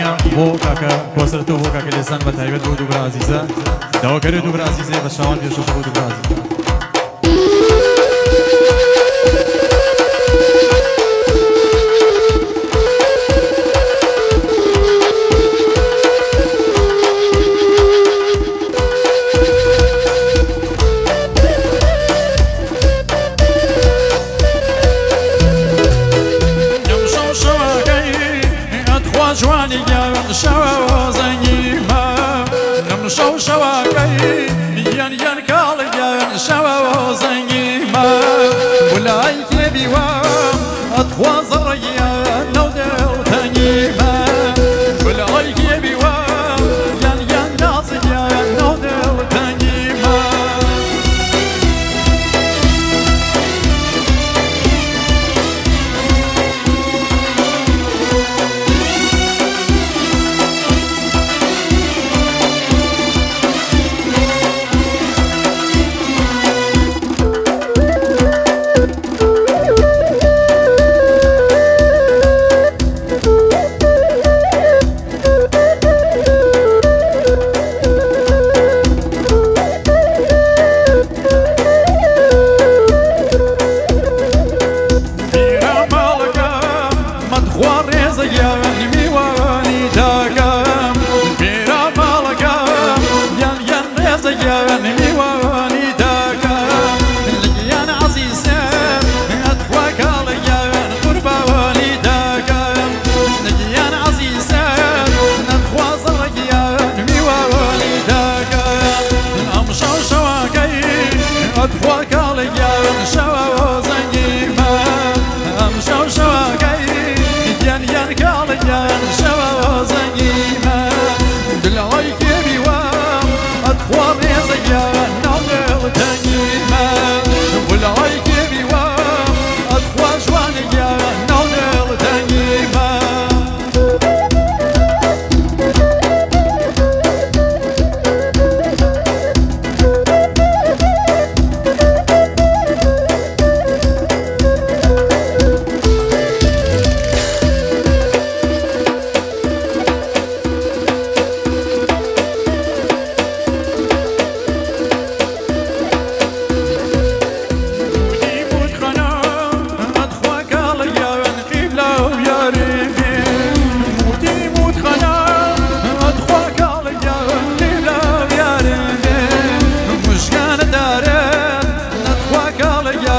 نییە بۆ کاکە کۆسەر تۆ بۆ کاکە لێسان بە تایبێت بۆ دوو برازیزە داواکەری دوو برازیزێ بە شاوان پێشەوە بۆ دوو برازیزە جوانی گرم شو زنگی من نم شو شو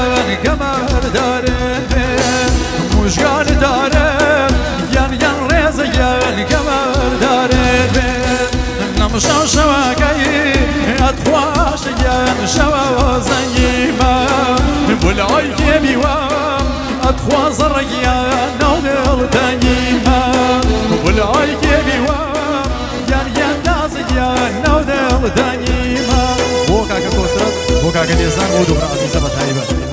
دارن کمر دارن مشکل دارن یان یان ریز یان کمر دارن نمشان شواکی ادخواش یان شوا زنی ما بلعی که بیوام ادخواز ریان نودل تنی ما بلعی که بیوام یان یان ناز یان نودل تنی ما بۆ کاکە کۆسرەت بۆ کاکە نێزان بۆ دوڕازی سەبەتایبەت